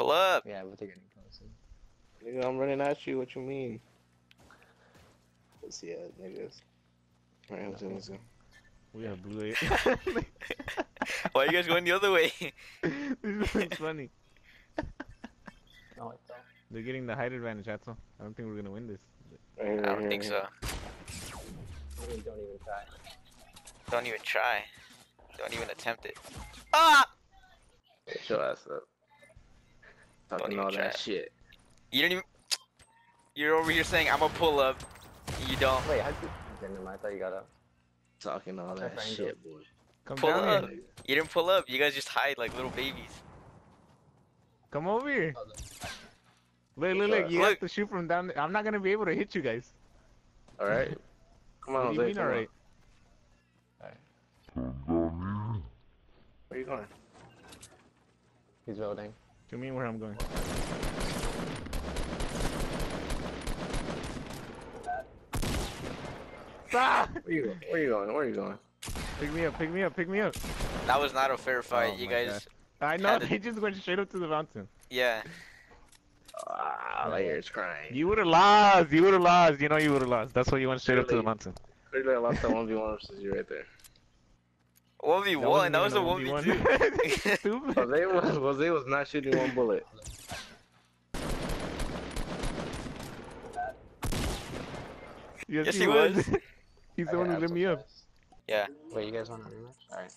Pull up. Yeah, but they're getting closer. Nigga, I'm running at you. What you mean? Let's see it, niggas. Alright, let's go. Let's go. We have blue eight. Why are you guys going the other way? this is funny. No. They're getting the height advantage, Atzo. I don't think we're gonna win this. I don't think so. Don't even try. Don't even try. Don't even attempt it. Ah! here. Shut your ass up. Talking even all try that shit. You don't even. You're over here saying I'm a pull up. You don't. Wait, how'd you? Never mind. I thought you got up. Talking all that Triangle. shit, boy. Come Pull down up. here. You didn't pull up. You guys just hide like little babies. Come over here. Look, look, look. You Look. have to shoot from down there. I'm not gonna be able to hit you guys. Alright? Come on, What do you Jose, mean, come on. alright? Where you going? He's voting. You mean where I'm going? Ah! Where you going? Where you going? Where are you going? Pick me up, pick me up, pick me up. That was not a fair fight. Oh you my guys. I know, Had it. they just went straight up to the mountain. Yeah. Ah, like it's crying. You would have lost, you would have lost, you know you would have lost. That's why you went straight up to the mountain. Clearly, I lost that 1v1 versus you right there. One v one. That was a one v two. two. Stupid. Jose was, Jose was not shooting one bullet. Yes, he was. He's the one who lit me up. Yeah. Wait, you guys want a rematch? Alright.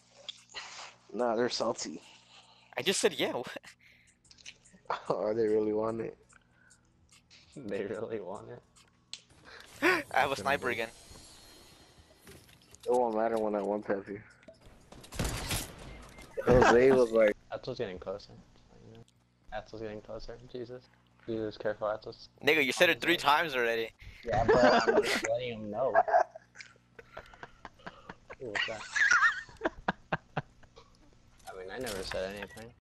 Nah, they're salty. I just said yeah. Oh, they really want it. They really want it. I have a sniper again. It won't matter when I one tap you. Jose was like, Atzel's getting closer. Atzel's getting closer. Jesus. Jesus, careful, Atzel's. Nigga, you said it three times already. Yeah, but I'm just letting him know. Who was that? I mean, I never said anything.